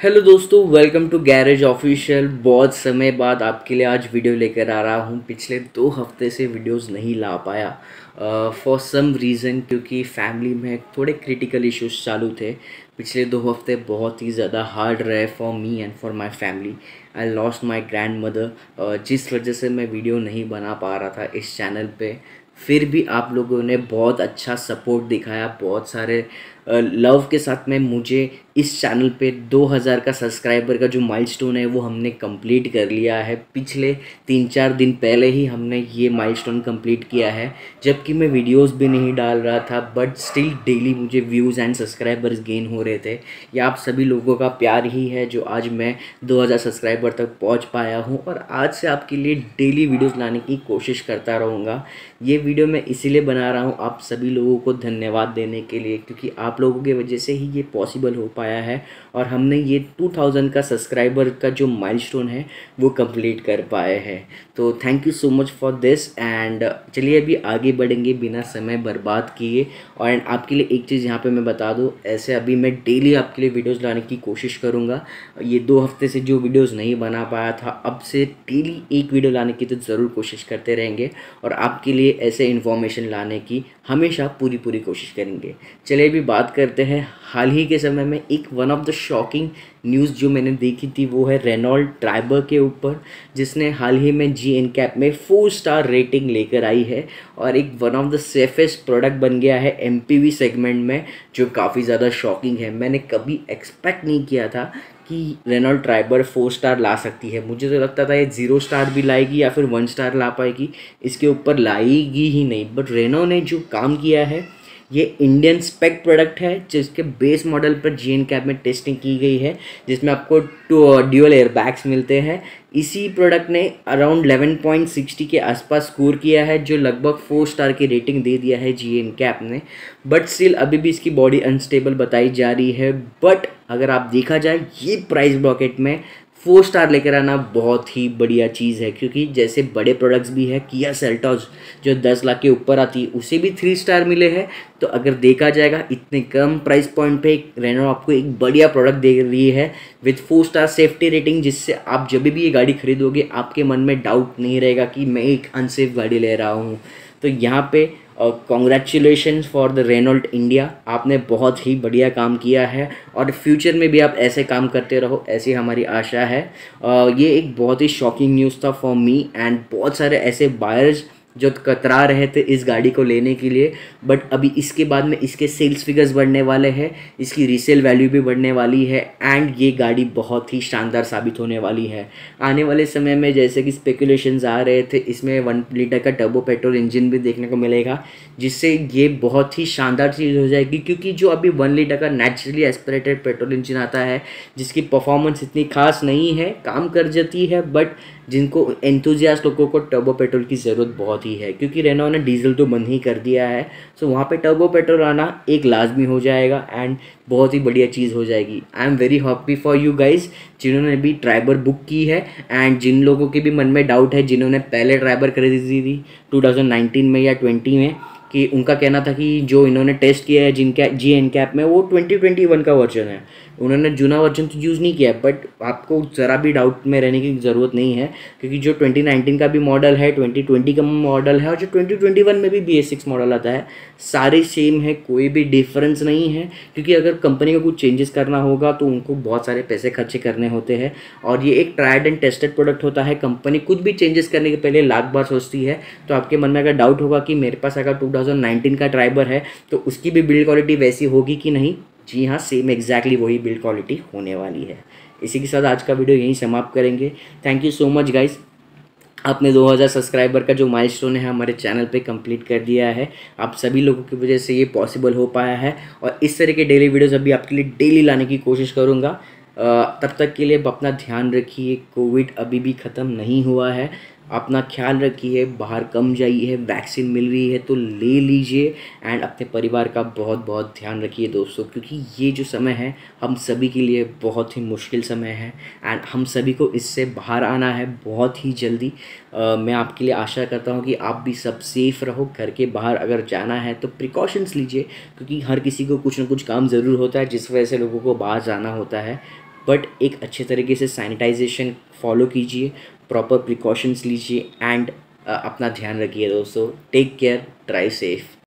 Hello दोस्तों welcome to garage official बहुत समय बाद आपके लिए आज वीडियो लेकर आ रहा हूँ। पिछले दो हफ़्ते से वीडियोस नहीं ला पाया। फॉर सम रीज़न क्योंकि फैमिली में थोड़े क्रिटिकल इश्यूज़ चालू थे। पिछले दो हफ़्ते बहुत ही ज़्यादा हार्ड रहे for me and for my family I lost my grandmother जिस वजह से मैं वीडियो नहीं बना पा रहा था इस चैनल पे। फिर भी आप लोगों ने बहुत अच्छा सपोर्ट दिखाया। बहुत सारे लव के साथ में मुझे इस चैनल पे 2000 का सब्सक्राइबर का जो माइलस्टोन है, वो हमने कंप्लीट कर लिया है। पिछले तीन चार दिन पहले ही हमने ये माइलस्टोन कंप्लीट किया है। जबकि मैं वीडियोस भी नहीं डाल रहा था बट स्टिल डेली मुझे व्यूज़ एंड सब्सक्राइबर्स गेन हो रहे थे। ये आप सभी लोगों का प्यार ही है जो आज मैं 2000 सब्सक्राइबर तक पहुँच पाया हूँ और आज से आपके लिए डेली वीडियोज़ लाने की कोशिश करता रहूँगा। ये वीडियो मैं इसीलिए बना रहा हूँ आप सभी लोगों को धन्यवाद देने के लिए, क्योंकि आप लोगों की वजह से ही ये पॉसिबल हो पाया है और हमने ये 2000 का सब्सक्राइबर का जो माइलस्टोन है, वो कंप्लीट कर पाए हैं। तो thank you so much for this and चलिए अभी आगे बढ़ेंगे बिना समय बर्बाद किए। और एंड आपके लिए एक चीज़ यहाँ पे मैं बता दूँ, ऐसे अभी मैं डेली आपके लिए वीडियोज़ लाने की कोशिश करूँगा। ये दो हफ़्ते से जो वीडियोज़ नहीं बना पाया था, अब से डेली एक वीडियो लाने की तो ज़रूर कोशिश करते रहेंगे और आपके लिए ऐसे इन्फॉर्मेशन लाने की हमेशा पूरी पूरी कोशिश करेंगे। चलिए अभी बात करते हैं, हाल ही के समय में एक one of the shocking news जो मैंने देखी थी वो है रेनॉल्ड ट्राइबर के ऊपर, जिसने हाल ही में जी एन कैप में फोर स्टार रेटिंग लेकर आई है और एक one of the safest product बन गया है एमपीवी सेगमेंट में, जो काफ़ी ज़्यादा शॉकिंग है। मैंने कभी एक्सपेक्ट नहीं किया था कि रेनॉल्ड ट्राइबर फोर स्टार ला सकती है। मुझे तो लगता था ये ज़ीरो स्टार भी लाएगी या फिर वन स्टार ला पाएगी, इसके ऊपर लाएगी ही नहीं। बट रेनो ने जो काम किया है ये इंडियन स्पेक प्रोडक्ट है, जिसके बेस मॉडल पर जी एन कैब में टेस्टिंग की गई है, जिसमें आपको टू ड्यूअल एयरबैग्स मिलते हैं। इसी प्रोडक्ट ने अराउंड 11.60 के आसपास स्कोर किया है, जो लगभग फोर स्टार की रेटिंग दे दिया है जी एन कैप ने। बट स्टिल अभी भी इसकी बॉडी अनस्टेबल बताई जा रही है। बट अगर आप देखा जाए, ये प्राइस ब्रॉकेट में फोर स्टार लेकर आना बहुत ही बढ़िया चीज़ है, क्योंकि जैसे बड़े प्रोडक्ट्स भी है किया सेल्टॉज जो दस लाख के ऊपर आती है, उसे भी थ्री स्टार मिले हैं। तो अगर देखा जाएगा, इतने कम प्राइस पॉइंट पे रेनो आपको एक बढ़िया प्रोडक्ट दे रही है with four star safety rating जिससे आप जब भी ये गाड़ी खरीदोगे, आपके मन में डाउट नहीं रहेगा कि मैं एक अनसेफ गाड़ी ले रहा हूँ। तो यहाँ पे congratulation for the Renault India आपने बहुत ही बढ़िया काम किया है और फ्यूचर में भी आप ऐसे काम करते रहो ऐसी हमारी आशा है। Uh, ये एक बहुत ही शॉकिंग न्यूज़ था फॉर मी एंड बहुत सारे ऐसे बायर्स जो कतरा रहे थे इस गाड़ी को लेने के लिए। बट अभी इसके बाद में इसके सेल्स फिगर्स बढ़ने वाले हैं, इसकी रीसेल वैल्यू भी बढ़ने वाली है एंड ये गाड़ी बहुत ही शानदार साबित होने वाली है। आने वाले समय में जैसे कि स्पेकुलेशंस आ रहे थे, इसमें वन लीटर का टर्बो पेट्रोल इंजन भी देखने को मिलेगा, जिससे ये बहुत ही शानदार चीज़ हो जाएगी, क्योंकि जो अभी वन लीटर का नेचुरली एस्परेटेड पेट्रोल इंजन आता है, जिसकी परफॉर्मेंस इतनी खास नहीं है, काम कर जाती है बट जिनको एंथुजियास्ट लोगों को टर्बो पेट्रोल की ज़रूरत बहुत ही है क्योंकि रेनो ने डीजल तो बंद ही कर दिया है। सो वहाँ पे टर्बो पेट्रोल आना एक लाजमी हो जाएगा एंड बहुत ही बढ़िया चीज़ हो जाएगी। I am very happy for you guys जिन्होंने भी ट्राइबर बुक की है एंड जिन लोगों के भी मन में डाउट है, जिन्होंने पहले ट्राइबर खरीदी थी 2019 में या 20 में कि उनका कहना था कि जो इन्होंने टेस्ट किया है जिनका जी एन कैप में, वो 2021 का वर्जन है। उन्होंने जूना वर्जन तो यूज़ नहीं किया बट आपको ज़रा भी डाउट में रहने की ज़रूरत नहीं है, क्योंकि जो 2019 का भी मॉडल है 2020 का मॉडल है, और जो 2021 में भी बी एस सिक्स मॉडल आता है, सारे सेम है, कोई भी डिफरेंस नहीं है, क्योंकि अगर कंपनी को कुछ चेंजेस करना होगा तो उनको बहुत सारे पैसे खर्चे करने होते हैं, और ये एक ट्राइड एंड टेस्टेड प्रोडक्ट होता है। कंपनी कुछ भी चेंजेस करने के पहले लाख बार सोचती है तो आपके मन में अगर डाउट होगा कि मेरे पास अगर टू का ड्राइवर है तो उसकी भी बिल्ड क्वालिटी वैसी होगी कि नहीं? जी हाँ सेम एग्जैक्टली वही बिल्ड क्वालिटी होने वाली है। इसी के साथ आज का वीडियो यहीं समाप्त करेंगे। Thank you so much guys आपने 2000 सब्सक्राइबर का जो माइलस्टोन है हमारे चैनल पे कंप्लीट कर दिया है। आप सभी लोगों की वजह से ये पॉसिबल हो पाया है और इस तरह के डेली वीडियोस अभी आपके लिए डेली लाने की कोशिश करूँगा। तब तक के लिए अपना ध्यान रखिए कोविड अभी भी ख़त्म नहीं हुआ है। अपना ख्याल रखिए बाहर कम जाइए वैक्सीन मिल रही है तो ले लीजिए एंड अपने परिवार का बहुत बहुत ध्यान रखिए दोस्तों क्योंकि ये जो समय है हम सभी के लिए बहुत ही मुश्किल समय है एंड हम सभी को इससे बाहर आना है बहुत ही जल्दी। आ, मैं आपके लिए आशा करता हूँ कि आप भी सब सेफ़ रहो घर के बाहर अगर जाना है तो प्रिकॉशंस लीजिए क्योंकि हर किसी को कुछ ना कुछ काम ज़रूर होता है जिस वजह से लोगों को बाहर जाना होता है। बट एक अच्छे तरीके से सैनिटाइजेशन फॉलो कीजिए प्रॉपर प्रिकॉशंस लीजिए एंड अपना ध्यान रखिए दोस्तों. Take care try safe